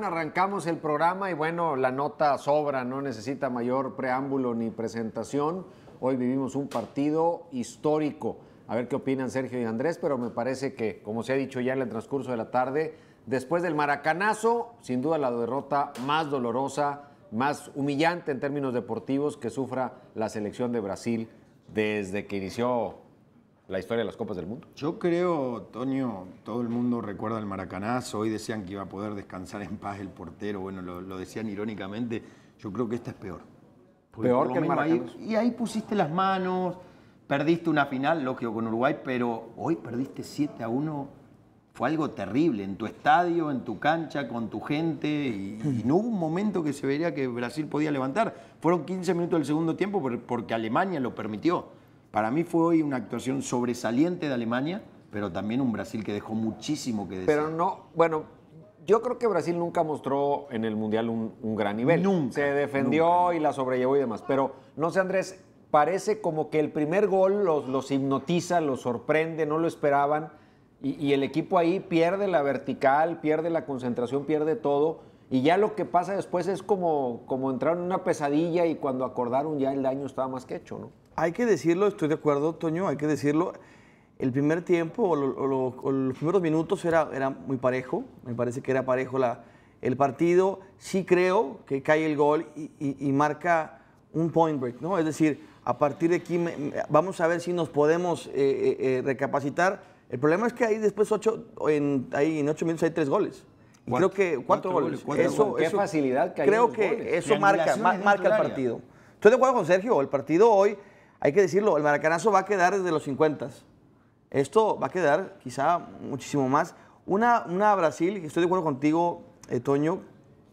Arrancamos el programa y bueno, la nota sobra, no necesita mayor preámbulo ni presentación. Hoy vivimos un partido histórico. A ver qué opinan Sergio y Andrés, pero me parece que, como se ha dicho ya en el transcurso de la tarde, después del maracanazo, sin duda la derrota más dolorosa, más humillante en términos deportivos que sufra la selección de Brasil desde que inició la historia de las Copas del Mundo. Yo creo, Toño, todo el mundo recuerda el maracanazo, hoy decían que iba a poder descansar en paz el portero, bueno, lo, lo decían irónicamente, yo creo que esta es peor. Porque Peor que el ahí- maracanazo. y ahí pusiste las manos, perdiste una final, lógico, con Uruguay, pero hoy perdiste 7 a 1. Fue algo terrible en tu estadio, en tu cancha, con tu gente, y, y no hubo un momento que se vería que Brasil podía levantar. Fueron 15 minutos del segundo tiempo por- porque Alemania lo permitió. Para mí fue hoy una actuación sobresaliente de Alemania, pero también un Brasil que dejó muchísimo que decir. Pero no, bueno, yo creo que Brasil nunca mostró en el Mundial un, un gran nivel. Nunca, Se defendió y la sobrellevó y demás. Pero no sé, Andrés, parece como que el primer gol los, los hipnotiza, los sorprende, no lo esperaban. Y, y el equipo ahí pierde la vertical, pierde la concentración, pierde todo. Y ya lo que pasa después es como, como entrar en una pesadilla y cuando acordaron ya el daño estaba más que hecho, ¿no? Hay que decirlo, estoy de acuerdo, Toño, hay que decirlo. El primer tiempo o, lo- o lo- o los primeros minutos era, era muy parejo, me parece que era parejo la, el partido. Sí creo que cae el gol y, y- y marca un point break, ¿no? Es decir, a partir de aquí me- vamos a ver si nos podemos eh, eh, eh, recapacitar. El problema es que ahí después ocho, en, ahí en ocho minutos hay tres goles. Cuatro. creo que cuatro, Cuatro goles. goles, cuatro Eso- goles. Qué eso- facilidad que hay Creo que goles. eso marca, marca el partido. Estoy de acuerdo con Sergio, el partido hoy, hay que decirlo, el maracanazo va a quedar desde los 50. Esto va a quedar quizá muchísimo más. Una, una Brasil, estoy de acuerdo contigo, eh, Toño,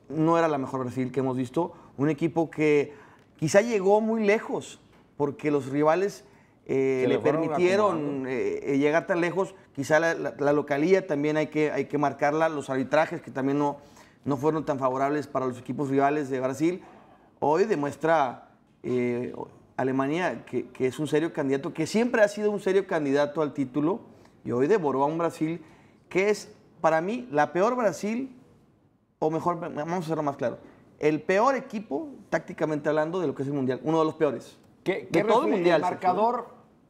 no era la mejor Brasil que hemos visto. Un equipo que quizá llegó muy lejos, porque los rivales eh, le permitieron eh, eh, llegar tan lejos. Quizá la, la- la localía también hay que, hay que marcarla, los arbitrajes que también no, no fueron tan favorables para los equipos rivales de Brasil. Hoy demuestra eh, Alemania que, que es un serio candidato, que siempre ha sido un serio candidato al título, y hoy devoró a un Brasil que es, para mí, la peor Brasil, o mejor, vamos a hacerlo más claro, el peor equipo, tácticamente hablando, de lo que es el Mundial, uno de los peores. ¿Qué, de qué todo el Mundial. el marcador,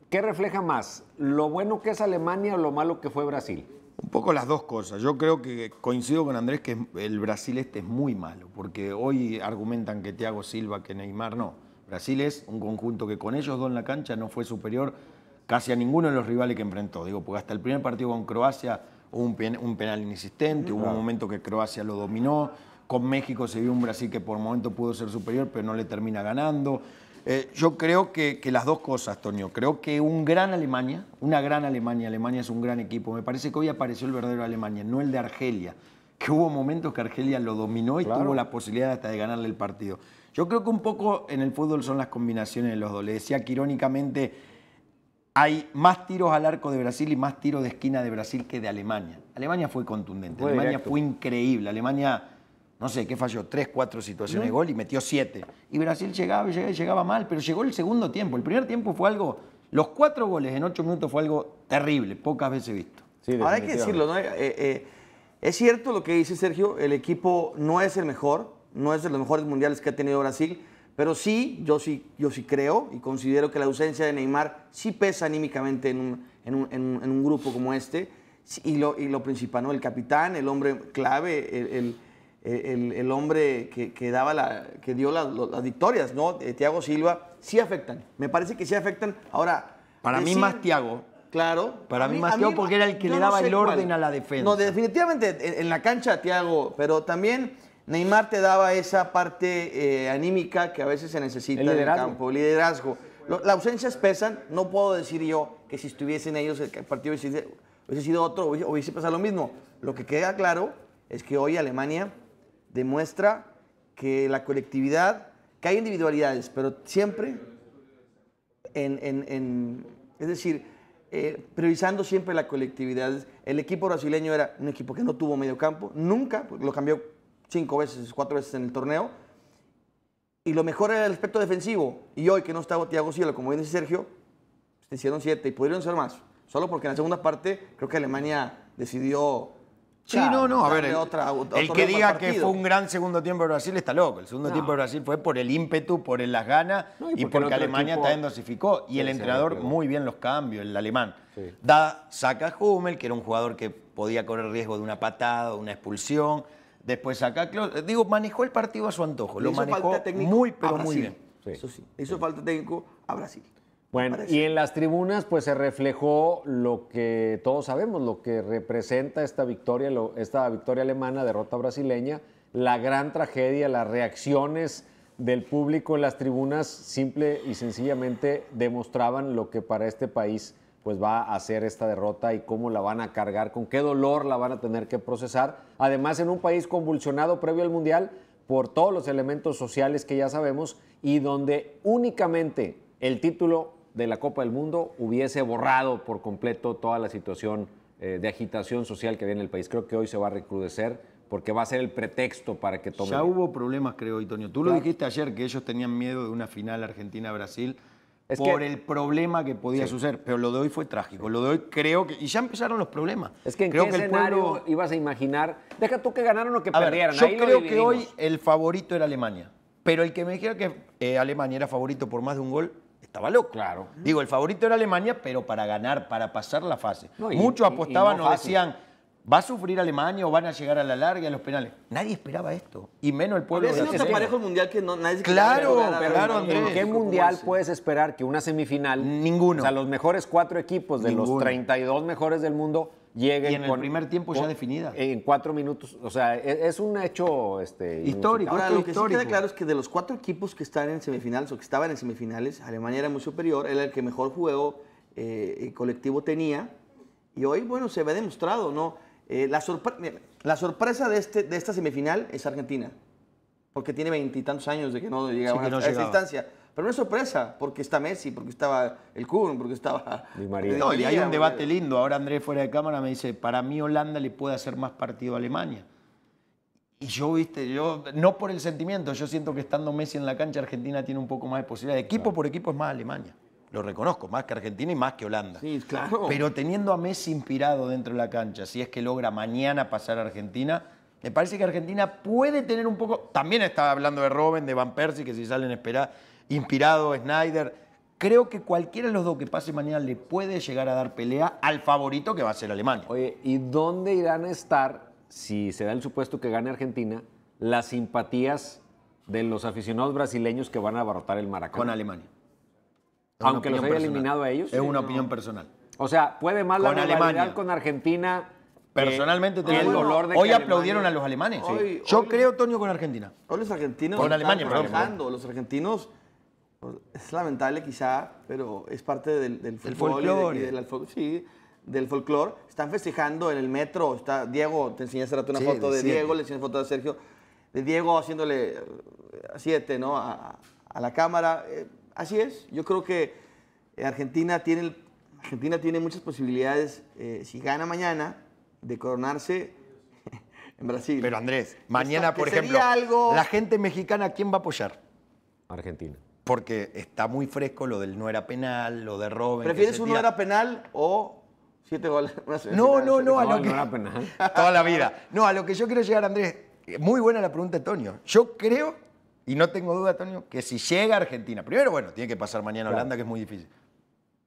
¿qué refleja más? ¿Lo bueno que es Alemania o lo malo que fue Brasil? Un poco las dos cosas. Yo creo que coincido con Andrés que el Brasil este es muy malo, porque hoy argumentan que Thiago Silva, que Neymar no. Brasil es un conjunto que con ellos dos en la cancha no fue superior casi a ninguno de los rivales que enfrentó. Digo, porque hasta el primer partido con Croacia hubo un, pen- un penal inexistente, hubo un momento que Croacia lo dominó. Con México se vio un Brasil que por momento pudo ser superior, pero no le termina ganando. Eh, yo creo que, que las dos cosas, Toño. Creo que un gran Alemania, una gran Alemania, Alemania es un gran equipo. Me parece que hoy apareció el verdadero Alemania, no el de Argelia, que hubo momentos que Argelia lo dominó y Claro. tuvo la posibilidad hasta de ganarle el partido. Yo creo que un poco en el fútbol son las combinaciones de los dos. Le decía que irónicamente hay más tiros al arco de Brasil y más tiros de esquina de Brasil que de Alemania. Alemania fue contundente, Fue Alemania directo. fue increíble. Alemania, no sé, ¿qué falló? Tres, cuatro situaciones de gol y metió siete. Y Brasil llegaba y llegaba y llegaba mal, pero llegó el segundo tiempo. El primer tiempo fue algo, los cuatro goles en ocho minutos fue algo terrible, pocas veces visto. Sí, Ahora hay que decirlo, ¿no? Eh, eh, es cierto lo que dice Sergio, el equipo no es el mejor, no es de los mejores mundiales que ha tenido Brasil, pero sí, yo sí, yo sí creo y considero que la ausencia de Neymar sí pesa anímicamente en un, en un- en un- en un grupo como este. Y lo, y lo principal, ¿no? El capitán, el hombre clave, el, el- el- el hombre que, que daba la, que dio la- lo- las victorias, ¿no? Eh, Thiago Silva, sí afectan. Me parece que sí afectan. Ahora. Para mí más Thiago. Claro. Para A mí más Thiago porque era el que le no daba sé el orden a la defensa. No, definitivamente en, en la cancha Thiago, pero también Neymar te daba esa parte eh, anímica que a veces se necesita El en el campo, el liderazgo. Las ausencias pesan, no puedo decir yo que si estuviesen ellos el partido hubiese, hubiese sido otro, hubiese, hubiese pasado lo mismo. Lo que queda claro es que hoy Alemania demuestra que la colectividad, que hay individualidades, pero siempre en, en- en- es decir, eh, priorizando siempre la colectividad. El equipo brasileño era un equipo que no tuvo medio campo, nunca, lo cambió cinco veces, cuatro veces en el torneo. Y lo mejor era el aspecto defensivo. Y hoy que no estaba Thiago Silva, como dice Sergio, se hicieron siete y pudieron ser más. Solo porque en la segunda parte creo que Alemania decidió Sí, no, no, a ver, el, otra- otro el que diga que fue un gran segundo tiempo de Brasil está loco. El segundo No. tiempo de Brasil fue por el ímpetu, por el- las ganas No, y y, porque Alemania equipo- también dosificó. Y el entrenador muy bien los cambios, el alemán. Sí. Da, saca a Hummel, que era un jugador que podía correr riesgo de una patada, una expulsión. Después saca a Klose. Digo, manejó el partido a su antojo. Lo hizo manejó falta técnico muy, pero muy bien. Sí. Eso sí, hizo falta técnico a Brasil. Bueno, parece. y en las tribunas pues se reflejó lo que todos sabemos, lo que representa esta victoria, lo- esta victoria alemana, derrota brasileña, la gran tragedia, las reacciones del público en las tribunas simple y sencillamente demostraban lo que para este país pues va a ser esta derrota y cómo la van a cargar, con qué dolor la van a tener que procesar. Además, en un país convulsionado previo al Mundial por todos los elementos sociales que ya sabemos y donde únicamente el título de la Copa del Mundo hubiese borrado por completo toda la situación eh, de agitación social que había en el país. Creo que hoy se va a recrudecer porque va a ser el pretexto para que tome. Ya hubo problemas, creo, Antonio. Tú lo dijiste ayer, que ellos tenían miedo de una final Argentina-Brasil Es por que- el problema que podía suceder. Pero lo de hoy fue trágico. Lo de hoy creo que... Y ya empezaron los problemas. Es que en creo qué que el escenario pueblo... ibas a imaginar, deja tú que ganaron o que A ver, perdieran. yo ahí creo que hoy el favorito era Alemania. Pero el que me dijera que eh, Alemania era favorito por más de un gol, estaba loco. Claro. Digo, el favorito era Alemania, pero para ganar, para pasar la fase. No, y- Muchos y- y apostaban no o fácil. decían, ¿va a sufrir Alemania o van a llegar a la larga y a los penales? Nadie esperaba esto. Y menos el pueblo de parejo el mundial que no, nadie Claro, claro, ¿En qué ¿Cómo mundial es? puedes esperar que una semifinal, Ninguno. o sea, los mejores cuatro equipos de los Ninguno. 32 mejores del mundo lleguen Y en el con- primer tiempo ya con- definida. En cuatro minutos, o sea, e- es, un hecho este, Histórico. Ahora, lo que sí histórico. queda claro es que de los cuatro equipos que están en semifinales o que estaban en semifinales, Alemania era muy superior, era el que mejor juego eh, colectivo tenía. Y hoy, bueno, se ve demostrado, ¿no? Eh, la, sorpre- la sorpresa de, este, de esta semifinal es Argentina, porque tiene veintitantos años de que no llegaba que no a esa llegaba. Pero no es sorpresa, porque está Messi, porque estaba el Kun, porque estaba... Di María. No, y hay un debate lindo. Ahora Andrés fuera de cámara me dice, para mí Holanda le puede hacer más partido a Alemania. Y yo, viste, yo, no por el sentimiento, yo siento que estando Messi en la cancha, Argentina tiene un poco más de posibilidad. Equipo por equipo es más Alemania. Lo reconozco, más que Argentina y más que Holanda. Sí, claro. Pero teniendo a Messi inspirado dentro de la cancha, si es que logra mañana pasar a Argentina, me parece que Argentina puede tener un poco. También estaba hablando de Robben, de Van Persie, que si salen espera, inspirado, Snyder. Creo que cualquiera de los dos que pase mañana le puede llegar a dar pelea al favorito que va a ser Alemania. Oye, ¿y dónde irán a estar, si se da el supuesto que gane Argentina, las simpatías de los aficionados brasileños que van a abarrotar el Maracaná? Con Alemania. Es Aunque los haya personal. eliminado a ellos. Es una opinión personal. O sea, puede más la Con rivalidad Alemania. con Argentina. Personalmente, te que lo el dolor de hoy que aplaudieron Alemania- a los alemanes. Hoy- Yo hoy- creo, Toño, con Argentina. Hoy los argentinos Con están Alemania, perdón, trabajando. Los argentinos, es lamentable quizá, pero es parte del, del y de- folclore. y del sí, del folclore. Están festejando en el metro. Está Diego, te enseñé hace rato una Sí, foto de siete. Diego, le enseñé foto de Sergio. De Diego haciéndole eh, a siete, ¿no? A, a la cámara. Eh, así es. Yo creo que Argentina tiene, el- Argentina tiene muchas posibilidades, eh, si gana mañana, de coronarse en Brasil. Pero Andrés, mañana, por ejemplo, algo- la gente mexicana, ¿a quién va a apoyar? Argentina. Porque está muy fresco lo del no era penal, lo de Robben. que ¿Prefieres un no era penal o siete goles? No, no, no, a No, lo que... no era penal. Toda la vida. No, a lo que yo quiero llegar, Andrés. Muy buena la pregunta de Tonio. Yo creo, y no tengo duda, Tonio, que si llega Argentina, primero, bueno, tiene que pasar mañana a Holanda, que es muy difícil.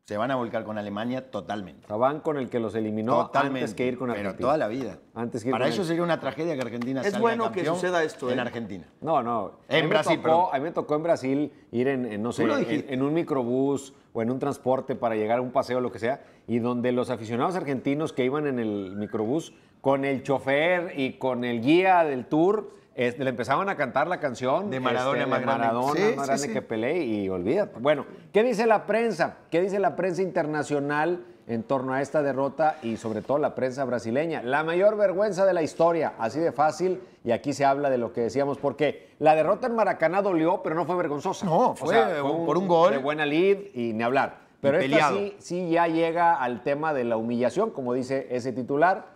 Se van a volcar con Alemania totalmente. O van con el que los eliminó totalmente. antes que ir con Pero Argentina. toda la vida. Antes que ir Para con ellos el- sería una tragedia que Argentina Es salga bueno que suceda esto, en ¿eh? Argentina. No, no. En a mí me Brasil, tocó-. A mí me tocó en Brasil ir en, en, no sé, en un microbús o en un transporte para llegar a un paseo o lo que sea, y donde los aficionados argentinos que iban en el microbús con el chofer y con el guía del tour, le empezaban a cantar la canción De Maradona este, más de grande. Maradona Sí, más grande sí. que Pelé y olvídate. Bueno, ¿qué dice la prensa? ¿Qué dice la prensa internacional en torno a esta derrota y sobre todo la prensa brasileña? La mayor vergüenza de la historia, así de fácil, y aquí se habla de lo que decíamos, porque la derrota en Maracaná dolió, pero no fue vergonzosa. No, O fue por un gol. De buena lead y ni hablar. Pero esta sí ya llega al tema de la humillación, como dice ese titular.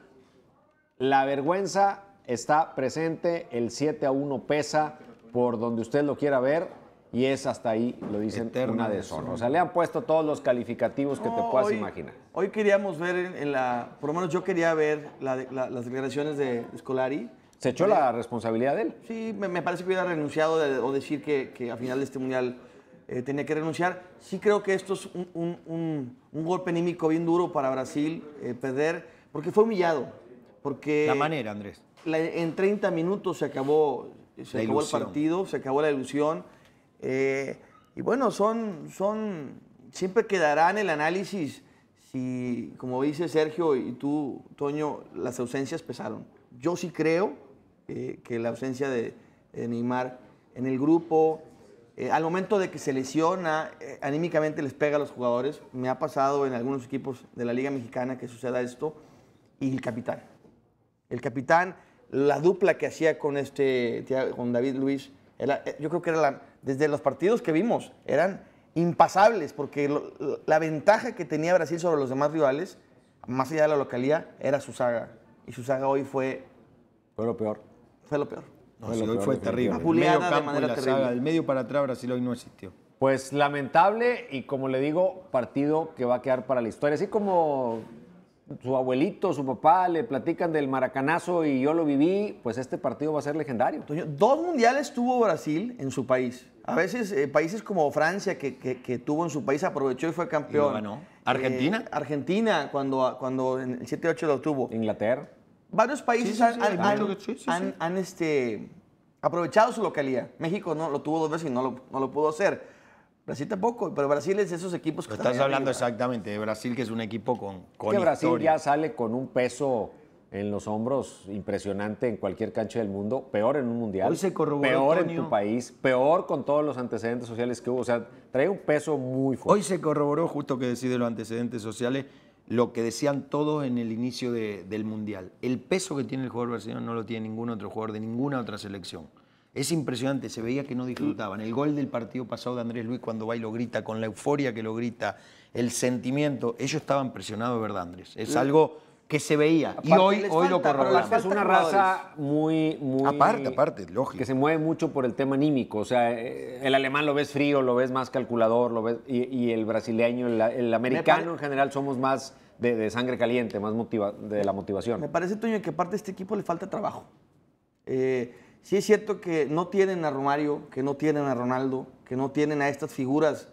La vergüenza está presente, el 7 a 1 pesa por donde usted lo quiera ver y es hasta ahí, lo dicen, Eterna una deshonra. O sea, le han puesto todos los calificativos que te No, puedas hoy- imaginar. Hoy queríamos ver en, en la, por lo menos yo quería ver la la- las declaraciones de Scolari. Se echó la responsabilidad de él. Sí, me, me parece que hubiera renunciado de- o decir que, que a final de este mundial eh, tenía que renunciar. Sí creo que esto es un, un- un- un golpe anímico bien duro para Brasil, eh, perder, porque fue humillado. Porque La manera, Andrés. La- en 30 minutos se acabó, se acabó el partido, se acabó la ilusión. Eh, y bueno, son, son, siempre quedará en el análisis si, como dice Sergio y tú, Toño, las ausencias pesaron. Yo sí creo eh, que la ausencia de, de Neymar en el grupo, eh, al momento de que se lesiona, eh, anímicamente les pega a los jugadores. Me ha pasado en algunos equipos de la Liga Mexicana que suceda esto. Y el capitán. El capitán, la dupla que hacía con, este, con David Luis, era- eh, yo creo que era la- desde los partidos que vimos, eran impasables, porque lo- la ventaja que tenía Brasil sobre los demás rivales, más allá de la localía, era su saga. Y su saga hoy fue, Fue lo peor. fue lo peor. No, Fue lo hoy peor, fue terrible. El medio campo manera la terrible. saga, del medio para atrás Brasil hoy no existió. Pues lamentable y como le digo, partido que va a quedar para la historia. Así como su abuelito, su papá le platican del maracanazo y yo lo viví, pues este partido va a ser legendario. Toño, Dos mundiales tuvo Brasil en su país. A veces eh, países como Francia, que, que- que tuvo en su país, aprovechó y fue campeón. Y lo ganó. ¿Argentina? Eh, Argentina, cuando, cuando en el 7-8 lo tuvo. Inglaterra. Varios países Sí, sí, han, sí, han- hay han- mucho que- sí, sí, han- sí. han, este, aprovechado su localidad. México no lo tuvo dos veces y no lo, no lo pudo hacer. Brasil tampoco, pero Brasil es esos equipos que estás hablando arriba. exactamente de Brasil, que es un equipo con, con que Brasil historia. ya sale con un peso en los hombros impresionante en cualquier cancha del mundo, peor en un mundial, Hoy se corroboró, peor en Toño. tu país, peor con todos los antecedentes sociales que hubo, o sea, trae un peso muy fuerte. Hoy se corroboró, justo que decide los antecedentes sociales, lo que decían todos en el inicio de- del Mundial. El peso que tiene el jugador brasileño no lo tiene ningún otro jugador de ninguna otra selección. Es impresionante, se veía que no disfrutaban. El gol del partido pasado de Andrés Luis cuando va y lo grita, con la euforia que lo grita, el sentimiento, ellos estaban presionados verdad, Andrés. Es algo que se veía. Y hoy, les hoy lo corroboramos. es una raza muy, muy... Aparte, aparte, lógico. Que se mueve mucho por el tema anímico. O sea, eh, el alemán lo ves frío, lo ves más calculador, lo ves, y, y el brasileño, el, el americano pare- en general somos más de, de sangre caliente, más motiva- de la motivación. Me parece, Toño, que aparte de este equipo le falta trabajo. Eh, sí es cierto que no tienen a Romario, que no tienen a Ronaldo, que no tienen a estas figuras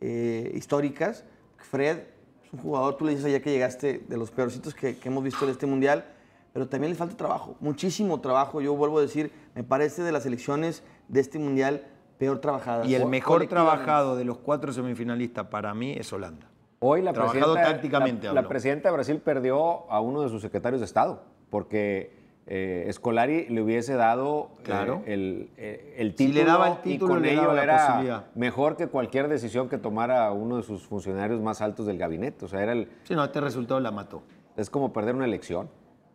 eh, históricas. Fred es un jugador, tú le dices allá que llegaste de los peorcitos que, que hemos visto en este mundial, pero también le falta trabajo, muchísimo trabajo. Yo vuelvo a decir, me parece de las elecciones de este mundial peor trabajadas. Y el mejor trabajado de los cuatro semifinalistas para mí es Holanda. Hoy la Trabajado presidenta, tácticamente, la, presidenta de Brasil perdió a uno de sus secretarios de Estado, porque eh, Scolari le hubiese dado eh, Claro. el, eh, el Si título, le daba el título, y con le ello la era mejor que cualquier decisión que tomara uno de sus funcionarios más altos del gabinete. O sea, era el, Sí, no, este resultado la mató. es como perder una elección.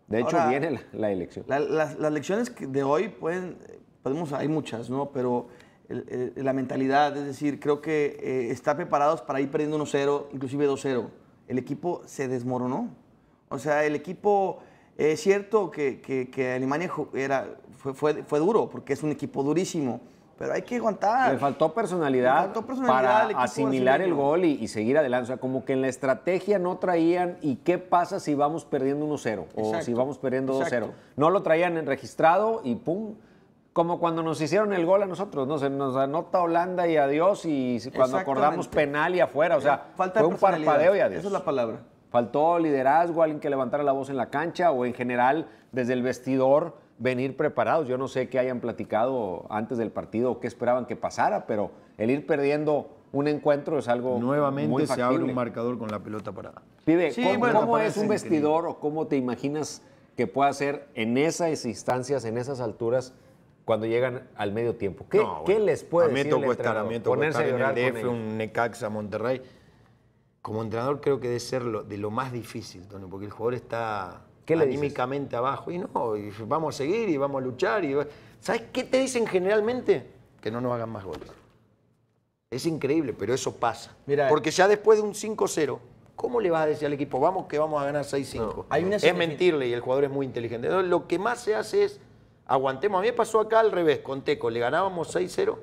De hecho, Ahora, viene la, la elección. La- las, las lecciones que de hoy pueden, podemos, hay muchas, ¿no? Pero el- el- la mentalidad, es decir, creo que eh, estar preparados para ir perdiendo 1-0, inclusive 2-0. El equipo se desmoronó. O sea, el equipo, es cierto que, que- que Alemania era, fue, fue, fue duro, porque es un equipo durísimo, pero hay que aguantar. Le faltó personalidad, Le faltó personalidad al para asimilar el gol y, y seguir adelante. O sea, como que en la estrategia no traían y qué pasa si vamos perdiendo 1-0 o Exacto, si vamos perdiendo 2-0. exacto. No lo traían en registrado y pum. Como cuando nos hicieron el gol a nosotros, ¿no? Se nos anota Holanda y adiós y cuando acordamos penal y afuera. O sea, Falta fue un parpadeo y adiós. Esa es la palabra. Faltó liderazgo, alguien que levantara la voz en la cancha o en general desde el vestidor venir preparados. Yo no sé qué hayan platicado antes del partido o qué esperaban que pasara, pero el ir perdiendo un encuentro es algo muy Nuevamente se abre un marcador con la pelota parada. Pibe, Sí, ¿cómo, bueno, cómo es un increíble. vestidor o cómo te imaginas que pueda ser en esas instancias, en esas alturas, cuando llegan al medio tiempo? ¿Qué, No, qué bueno, les puede a mí decir el tocó estar, a mí tocó Ponerse a estar en el DF, un Necaxa, Monterrey. Como entrenador creo que debe ser lo- de lo más difícil, Tony, porque el jugador está anímicamente abajo y no, y vamos a seguir y vamos a luchar. Y, ¿Sabes qué te dicen generalmente? Que no nos hagan más goles. Es increíble, pero eso pasa. Mira, porque ya después de un 5-0, ¿cómo le vas a decir al equipo, vamos que vamos a ganar 6-5? hay una es mentirle y el jugador es muy inteligente. Entonces, lo que más se hace es, aguantemos. A mí me pasó acá al revés, con Teco, le ganábamos 6-0.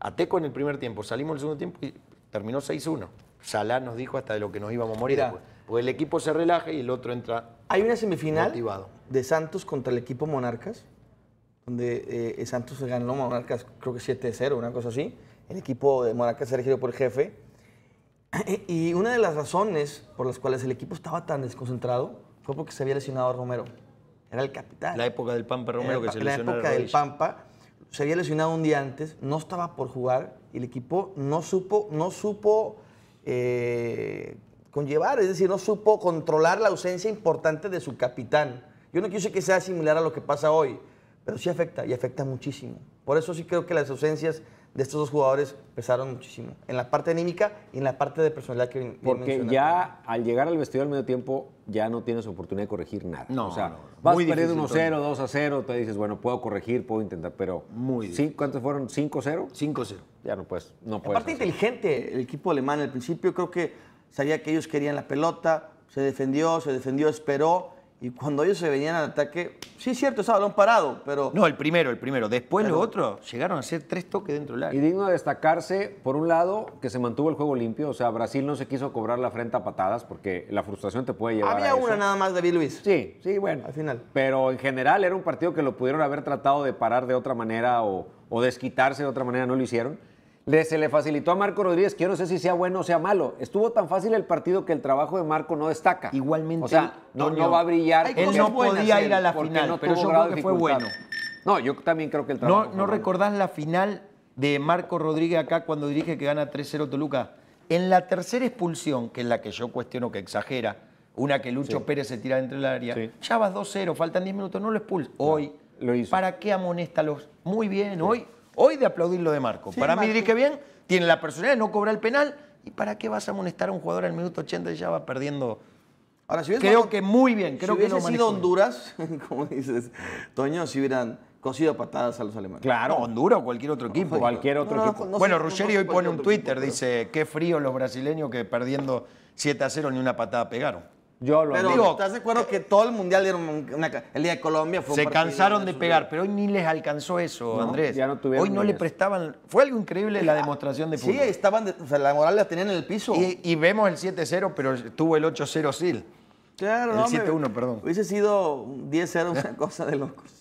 a Teco en el primer tiempo, salimos el segundo tiempo y terminó 6-1. Salá nos dijo hasta de lo que nos íbamos a morir Mira. después. Porque el equipo se relaja y el otro entra Hay una semifinal Motivado. de Santos contra el equipo Monarcas, donde eh, Santos se ganó Monarcas, creo que 7-0, una cosa así. El equipo de Monarcas era elegido por el jefe. Y una de las razones por las cuales el equipo estaba tan desconcentrado fue porque se había lesionado a Romero. Era el capitán. la época del Pampa Romero que se lesionó la época del. Pampa. Se había lesionado un día antes, no estaba por jugar y el equipo no supo, no supo eh, conllevar, es decir, no supo controlar la ausencia importante de su capitán. Yo no quiero que sea similar a lo que pasa hoy, pero sí afecta y afecta muchísimo. Por eso sí creo que las ausencias de estos dos jugadores pesaron muchísimo, en la parte anímica y en la parte de personalidad que bien Porque ya al llegar al vestidor al medio tiempo ya no tienes oportunidad de corregir nada. No, o sea, no, no. vas Muy perdiendo difícil, 1-0, 2 a 0, te dices, bueno, puedo corregir, puedo intentar, pero Muy ¿sí? difícil. ¿cuántos fueron? ¿5-0? 5-0. Ya no puedes, no puedes. Aparte inteligente el equipo alemán al principio, creo que sabía que ellos querían la pelota, se defendió, se defendió, esperó, y cuando ellos se venían al ataque, sí es cierto, estaba balón parado, pero No, el primero, el primero. Después Pero- los otros llegaron a hacer tres toques dentro del Y área. digno de destacarse, por un lado, que se mantuvo el juego limpio, o sea, Brasil no se quiso cobrar la frente a patadas porque la frustración te puede llevar a había eso. una nada más, David Luis. Sí, sí, bueno. Al final. Pero en general era un partido que lo pudieron haber tratado de parar de otra manera o, o desquitarse de otra manera, no lo hicieron. Le, se le facilitó a Marco Rodríguez, que yo no sé si sea bueno o sea malo. Estuvo tan fácil el partido que el trabajo de Marco no destaca. Igualmente, O sea, no, va a brillar. Él no podía ir a la final, no pero yo creo que fue bueno. No, yo también creo que el trabajo ¿No, fue ¿No bueno. recordás la final de Marco Rodríguez acá cuando dirige que gana 3-0 Toluca? En la tercera expulsión, que es la que yo cuestiono que exagera, una que Lucho Pérez se tira dentro del área, Sí. ya vas 2-0, faltan 10 minutos, no lo expulsa. Hoy, lo hizo. ¿para qué amonesta a los? Muy bien, hoy, hoy de aplaudir lo de Marco. Sí, Para mí dirige bien, tiene la personalidad de no cobrar el penal. ¿Y para qué vas a amonestar a un jugador al minuto 80 y ya va perdiendo? Ahora, si Creo que muy bien, creo si que hubiese lo sido. Honduras, como dices, Toño, si hubieran cosido patadas a los alemanes. Claro. Honduras o cualquier otro equipo. Cualquier otro equipo. no, bueno, Ruggeri hoy pone un Twitter, equipo, pero- dice, qué frío los brasileños que perdiendo 7 a 0 ni una patada pegaron. Yo lo Pero digo. ¿estás de acuerdo que todo el mundial dieron una el día de Colombia fue Se cansaron de pegar, pero hoy ni les alcanzó eso, No, Andrés. ya no tuvieron hoy no le prestaban... Fue algo increíble la demostración de Sí, fútbol. estaban, de- o sea, la moral la tenían en el piso. Y, y vemos el 7-0, pero tuvo el 8-0 Sil. claro, el no, hombre, 7-1, perdón. Hubiese sido un 10-0 una cosa de locos.